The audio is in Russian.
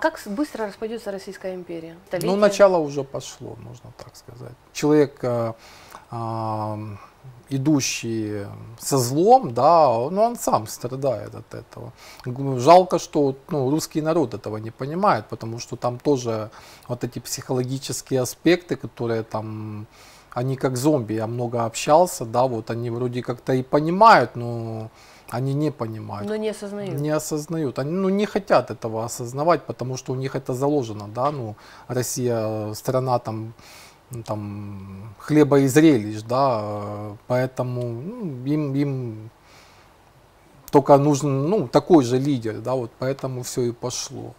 Как быстро распадется Российская империя? Ну, Столетие? начало уже пошло, можно так сказать. Человек, э, а, идущий со злом, да, ну, он сам страдает от этого. Жалко, что ну, русский народ этого не понимает, потому что там тоже вот эти психологические аспекты, которые там, они как зомби, я много общался, да, вот они вроде как-то и понимают, но они не понимают. Но не осознают. Не осознают. Они ну, не хотят этого осознавать, потому что у них это заложено, да, ну, Россия э, страна там, ну, там хлеба и зрелищ, да, э, поэтому ну, им, им только нужен, ну, такой же лидер, да, вот поэтому все и пошло.